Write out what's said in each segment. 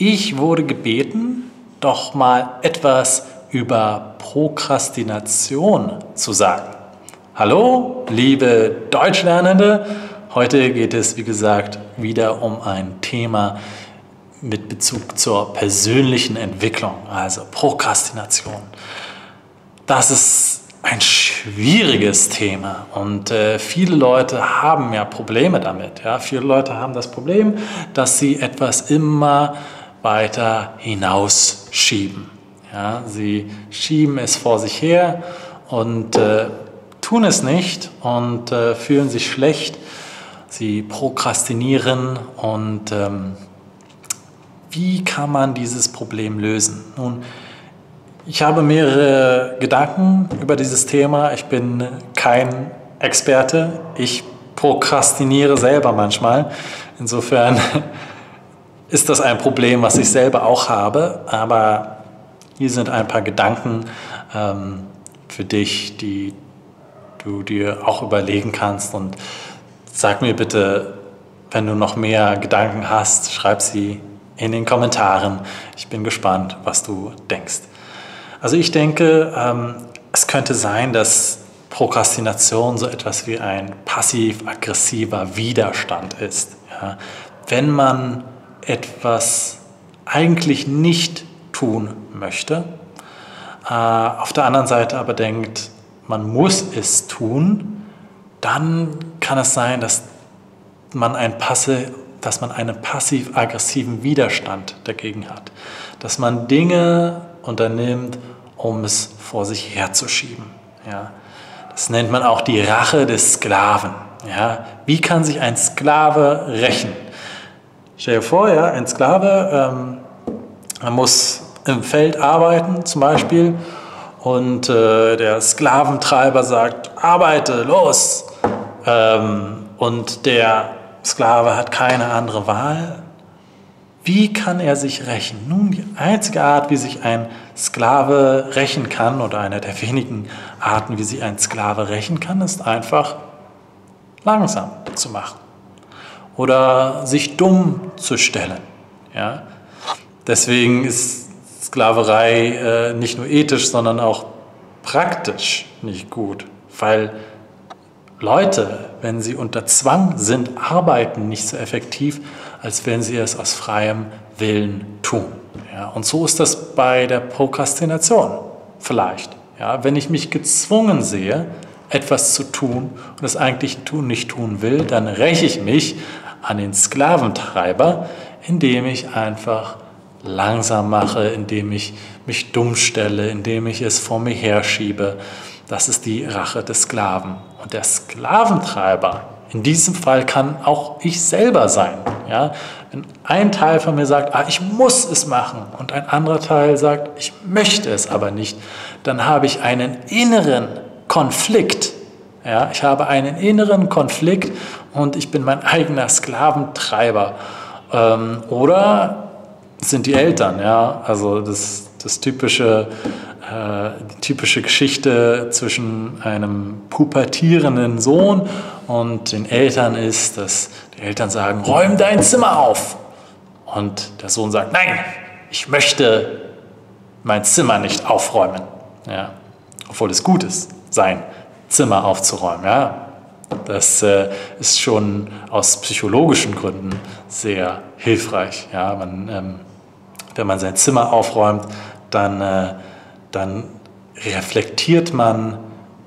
Ich wurde gebeten, doch mal etwas über Prokrastination zu sagen. Hallo, liebe Deutschlernende. Heute geht es, wie gesagt, wieder um ein Thema mit Bezug zur persönlichen Entwicklung, also Prokrastination. Das ist ein schwieriges Thema und äh, viele Leute haben ja Probleme damit. Ja? Viele Leute haben das Problem, dass sie etwas immer weiter hinausschieben. Ja? Sie schieben es vor sich her und äh, tun es nicht und äh, fühlen sich schlecht. Sie prokrastinieren und ähm, wie kann man dieses Problem lösen? Nun, ich habe mehrere Gedanken über dieses Thema. Ich bin kein Experte. Ich prokrastiniere selber manchmal. Insofern ist das ein Problem, was ich selber auch habe. Aber hier sind ein paar Gedanken ähm, für dich, die du dir auch überlegen kannst. Und sag mir bitte, wenn du noch mehr Gedanken hast, schreib sie in den Kommentaren. Ich bin gespannt, was du denkst. Also ich denke, ähm, es könnte sein, dass Prokrastination so etwas wie ein passiv-aggressiver Widerstand ist. Ja? Wenn man etwas eigentlich nicht tun möchte, äh, auf der anderen Seite aber denkt, man muss es tun, dann kann es sein, dass man, ein Passe, dass man einen passiv-aggressiven Widerstand dagegen hat. Dass man Dinge unternimmt, um es vor sich herzuschieben. Ja. Das nennt man auch die Rache des Sklaven. Ja. Wie kann sich ein Sklave rächen? Stell dir vor, ja, ein Sklave ähm, muss im Feld arbeiten zum Beispiel und äh, der Sklaventreiber sagt, arbeite, los. Ähm, und der Sklave hat keine andere Wahl. Wie kann er sich rächen? Nun, die einzige Art, wie sich ein Sklave rächen kann, oder eine der wenigen Arten, wie sich ein Sklave rächen kann, ist einfach langsam zu machen oder sich dumm zu stellen. Ja? Deswegen ist Sklaverei äh, nicht nur ethisch, sondern auch praktisch nicht gut, weil Leute, wenn sie unter Zwang sind, arbeiten nicht so effektiv, als wenn sie es aus freiem Willen tun. Ja, und so ist das bei der Prokrastination vielleicht. Ja, wenn ich mich gezwungen sehe, etwas zu tun und es eigentlich tun, nicht tun will, dann räche ich mich an den Sklaventreiber, indem ich einfach langsam mache, indem ich mich dumm stelle, indem ich es vor mir herschiebe. Das ist die Rache des Sklaven. Und der Sklaventreiber, in diesem Fall kann auch ich selber sein. Ja? Wenn ein Teil von mir sagt, ah, ich muss es machen und ein anderer Teil sagt, ich möchte es aber nicht, dann habe ich einen inneren Konflikt. Ja? Ich habe einen inneren Konflikt und ich bin mein eigener Sklaventreiber. Ähm, oder sind die Eltern, ja, also das, das typische, äh, die typische Geschichte zwischen einem pubertierenden Sohn und den Eltern ist, dass die Eltern sagen, räum dein Zimmer auf. Und der Sohn sagt, nein, ich möchte mein Zimmer nicht aufräumen. Ja, obwohl es gut ist, sein Zimmer aufzuräumen. Ja, das äh, ist schon aus psychologischen Gründen sehr hilfreich. Ja, man ähm, wenn man sein Zimmer aufräumt, dann, äh, dann reflektiert man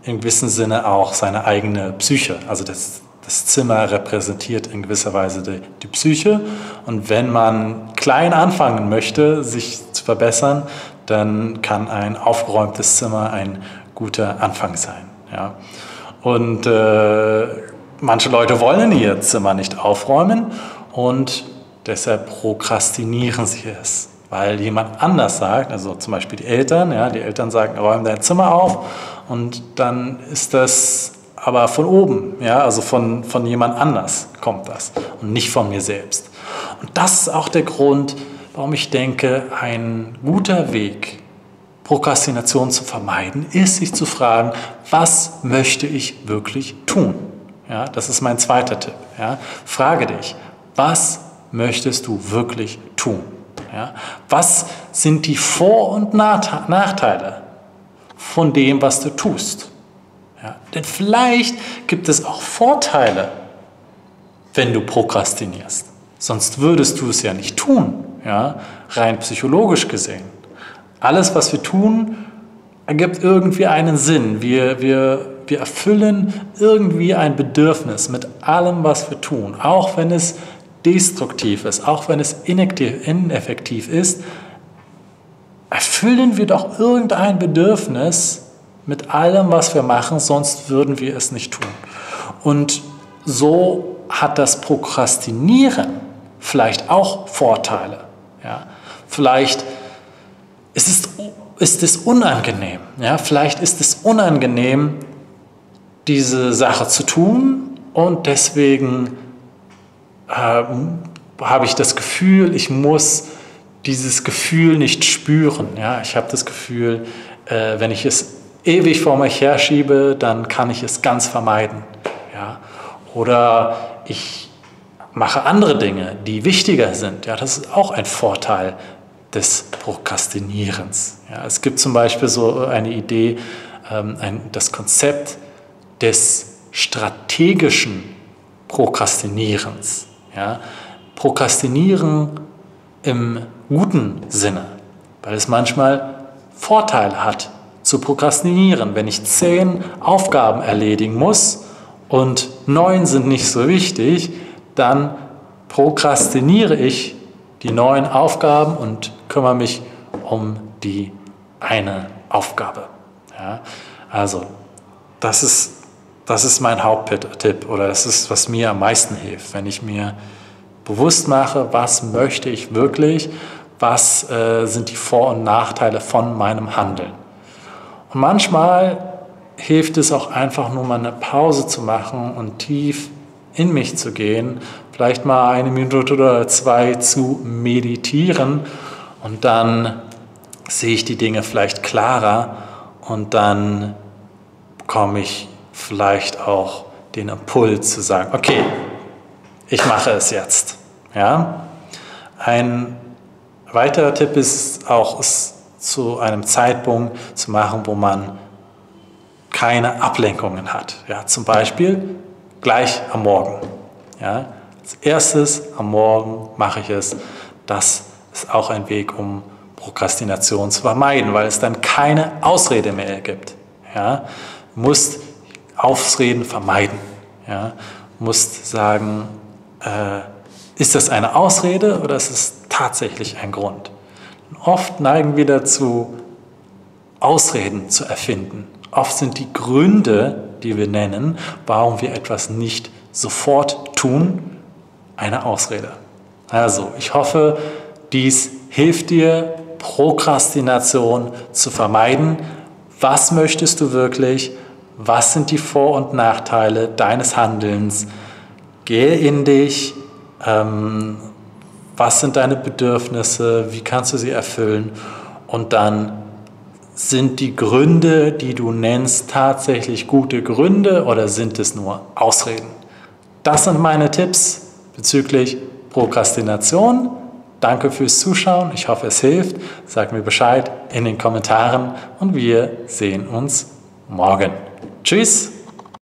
in gewissem Sinne auch seine eigene Psyche. Also das, das Zimmer repräsentiert in gewisser Weise die, die, Psyche. Und wenn man klein anfangen möchte, sich zu verbessern, dann kann ein aufgeräumtes Zimmer ein guter Anfang sein. Ja. Und äh, manche Leute wollen ihr Zimmer nicht aufräumen und deshalb prokrastinieren sie es weil jemand anders sagt, also zum Beispiel die Eltern, ja, die Eltern sagen, räum dein Zimmer auf und dann ist das aber von oben, ja, also von, von jemand anders kommt das und nicht von mir selbst. Und das ist auch der Grund, warum ich denke, ein guter Weg, Prokrastination zu vermeiden, ist sich zu fragen, was möchte ich wirklich tun? Ja, das ist mein zweiter Tipp. Ja. Frage dich, was möchtest du wirklich tun? Ja? Was sind die Vor- und Nachteile von dem, was du tust? Ja? Denn vielleicht gibt es auch Vorteile, wenn du prokrastinierst. Sonst würdest du es ja nicht tun, ja? rein psychologisch gesehen. Alles, was wir tun, ergibt irgendwie einen Sinn. Wir, wir, wir erfüllen irgendwie ein Bedürfnis mit allem, was wir tun, auch wenn es destruktiv ist, auch wenn es ineffektiv ist, erfüllen wir doch irgendein Bedürfnis mit allem, was wir machen, sonst würden wir es nicht tun. Und so hat das Prokrastinieren vielleicht auch Vorteile. Ja? Vielleicht es, ist es unangenehm. Ja? Vielleicht ist es unangenehm, diese Sache zu tun und deswegen äh, habe ich das Gefühl, ich muss dieses Gefühl nicht spüren. Ja? Ich habe das Gefühl, äh, wenn ich es ewig vor mich herschiebe, dann kann ich es ganz vermeiden. Ja? Oder ich mache andere Dinge, die wichtiger sind. Ja, das ist auch ein Vorteil des Prokrastinierens. Ja, es gibt zum Beispiel so eine Idee, ähm, ein, das Konzept des strategischen Prokrastinierens. Ja? Prokrastinieren im guten Sinne, weil es manchmal Vorteile hat zu prokrastinieren. Wenn ich zehn Aufgaben erledigen muss und neun sind nicht so wichtig, dann prokrastiniere ich die neuen Aufgaben und kümmere mich um die eine Aufgabe. Ja? Also, das ist das ist mein Haupttipp oder das ist, was mir am meisten hilft, wenn ich mir bewusst mache, was möchte ich wirklich, was äh, sind die Vor- und Nachteile von meinem Handeln. Und manchmal hilft es auch einfach nur mal eine Pause zu machen und tief in mich zu gehen, vielleicht mal eine Minute oder zwei zu meditieren und dann sehe ich die Dinge vielleicht klarer und dann komme ich vielleicht auch den Impuls zu sagen, okay, ich mache es jetzt. Ja? Ein weiterer Tipp ist auch, es zu einem Zeitpunkt zu machen, wo man keine Ablenkungen hat. Ja? Zum Beispiel gleich am Morgen. Ja? Als erstes am Morgen mache ich es. Das ist auch ein Weg, um Prokrastination zu vermeiden, weil es dann keine Ausrede mehr gibt. Ja? Du musst Ausreden vermeiden. Ja? Du musst sagen, äh, ist das eine Ausrede oder ist es tatsächlich ein Grund? Und oft neigen wir dazu, Ausreden zu erfinden. Oft sind die Gründe, die wir nennen, warum wir etwas nicht sofort tun, eine Ausrede. Also, ich hoffe, dies hilft dir, Prokrastination zu vermeiden. Was möchtest du wirklich? was sind die Vor- und Nachteile deines Handelns, gehe in dich, ähm, was sind deine Bedürfnisse, wie kannst du sie erfüllen und dann sind die Gründe, die du nennst, tatsächlich gute Gründe oder sind es nur Ausreden? Das sind meine Tipps bezüglich Prokrastination. Danke fürs Zuschauen. Ich hoffe, es hilft. Sag mir Bescheid in den Kommentaren und wir sehen uns morgen. Tschüss!